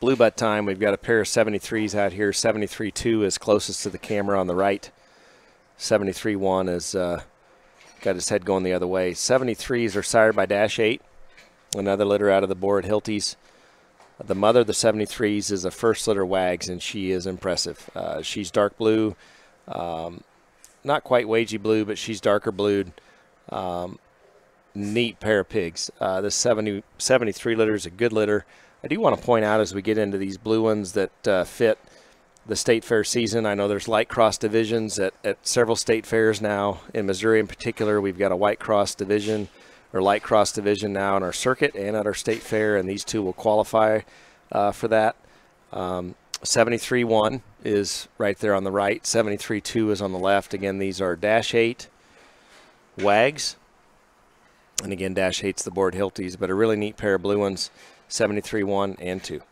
blue butt time, we've got a pair of 73s out here. 73-2 is closest to the camera on the right. 73-1 is uh, got his head going the other way. 73s are sired by Dash 8. Another litter out of the board, Hilties. The mother of the 73s is a first litter Wags, and she is impressive. Uh, she's dark blue, um, not quite wagey blue, but she's darker blued. Um, neat pair of pigs. Uh, this 70, 73 litter is a good litter. I do want to point out as we get into these blue ones that uh, fit the state fair season. I know there's light cross divisions at, at several state fairs now. In Missouri, in particular, we've got a white cross division or light cross division now in our circuit and at our state fair, and these two will qualify uh, for that. Um, 73-1 is right there on the right. 73-2 is on the left. Again, these are Dash 8 Wags. And again, Dash 8's the board Hilties, but a really neat pair of blue ones, 73-1 and 2.